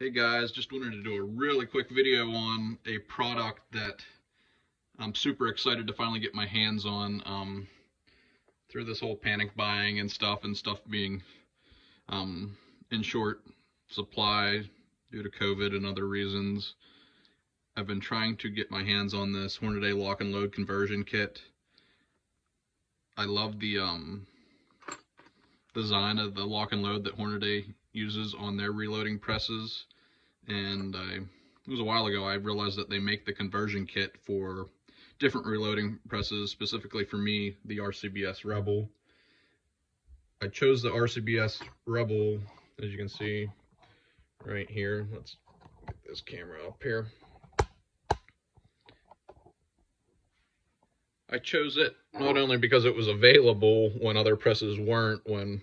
Hey guys, just wanted to do a really quick video on a product that I'm super excited to finally get my hands on um, through this whole panic buying and stuff and stuff being um, in short supply due to COVID and other reasons. I've been trying to get my hands on this Hornady lock and load conversion kit. I love the um, design of the lock and load that Hornady uses on their reloading presses. And I it was a while ago I realized that they make the conversion kit for different reloading presses specifically for me the RCBS Rebel. I chose the RCBS Rebel as you can see right here. Let's get this camera up here. I chose it not only because it was available when other presses weren't when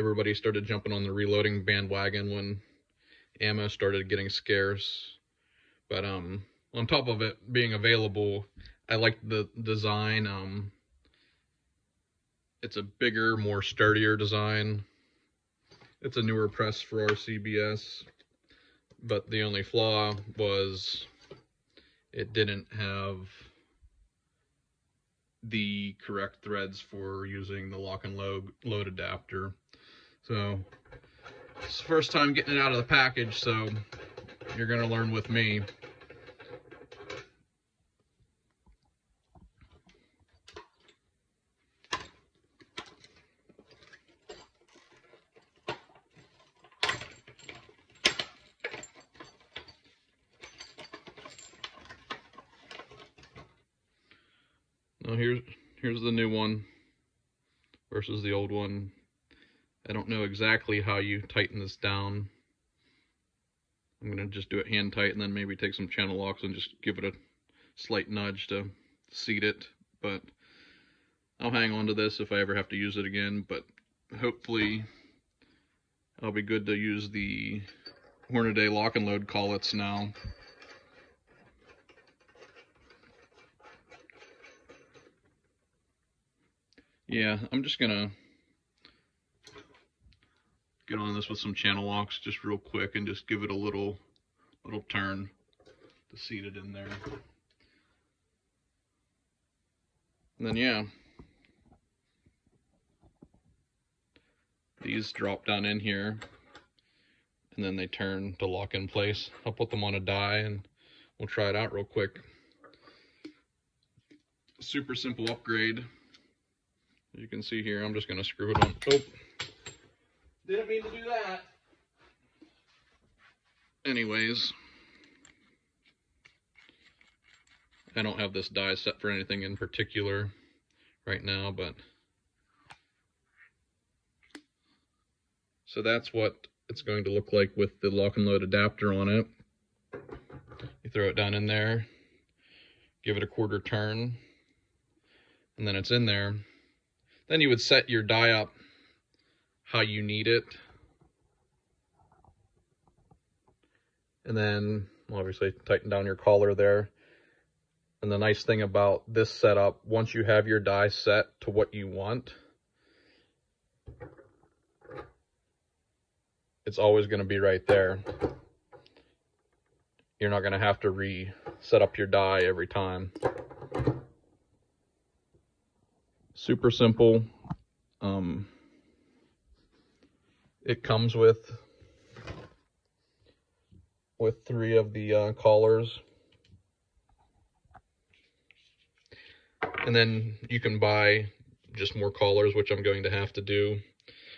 everybody started jumping on the reloading bandwagon when ammo started getting scarce. But um, on top of it being available, I liked the design. Um, it's a bigger, more sturdier design. It's a newer press for RCBS, but the only flaw was it didn't have the correct threads for using the lock and load, load adapter. So it's the first time getting it out of the package, so you're going to learn with me. Now here's here's the new one versus the old one. I don't know exactly how you tighten this down. I'm going to just do it hand tight and then maybe take some channel locks and just give it a slight nudge to seat it. But I'll hang on to this if I ever have to use it again. But hopefully I'll be good to use the Hornady lock and load collets now. Yeah, I'm just going to get on this with some channel locks just real quick and just give it a little little turn to seat it in there. And then yeah, these drop down in here and then they turn to lock in place. I'll put them on a die and we'll try it out real quick. Super simple upgrade. You can see here, I'm just going to screw it on. Oh. Didn't mean to do that. Anyways, I don't have this die set for anything in particular right now, but so that's what it's going to look like with the lock and load adapter on it. You throw it down in there, give it a quarter turn, and then it's in there. Then you would set your die up how you need it. And then obviously tighten down your collar there. And the nice thing about this setup, once you have your die set to what you want, it's always going to be right there. You're not going to have to re-set up your die every time. Super simple. Um, it comes with with three of the uh, collars. And then you can buy just more collars, which I'm going to have to do.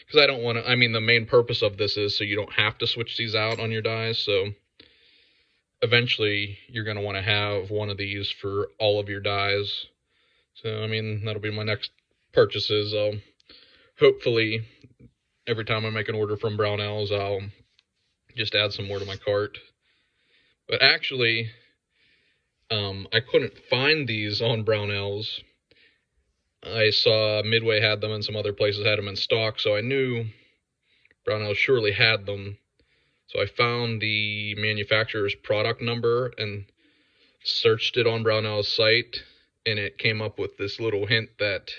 Because I don't want to, I mean, the main purpose of this is so you don't have to switch these out on your dies. So eventually you're going to want to have one of these for all of your dies. So, I mean, that'll be my next purchases. I'll hopefully every time I make an order from Brownells, I'll just add some more to my cart. But actually, um, I couldn't find these on Brownells. I saw Midway had them and some other places had them in stock, so I knew Brownells surely had them. So I found the manufacturer's product number and searched it on Brownell's site, and it came up with this little hint that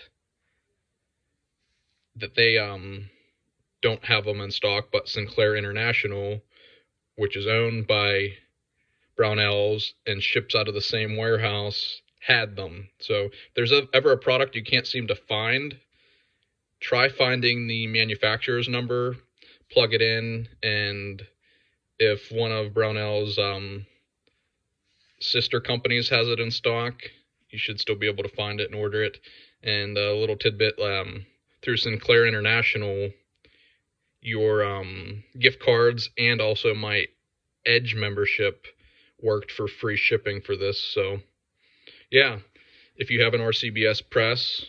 that they um don't have them in stock, but Sinclair International which is owned by Brownells and ships out of the same warehouse, had them. So if there's a, ever a product you can't seem to find, try finding the manufacturer's number, plug it in, and if one of Brownell's um, sister companies has it in stock, you should still be able to find it and order it. And a little tidbit um, through Sinclair International, your um, gift cards and also my Edge membership worked for free shipping for this. So, yeah, if you have an RCBS press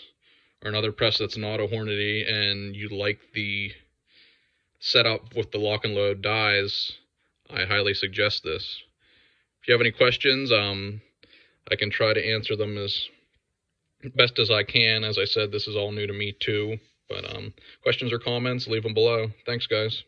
or another press that's not a Hornady and you like the setup with the lock and load dies, I highly suggest this. If you have any questions, um, I can try to answer them as best as I can. As I said, this is all new to me too. But um, questions or comments, leave them below. Thanks, guys.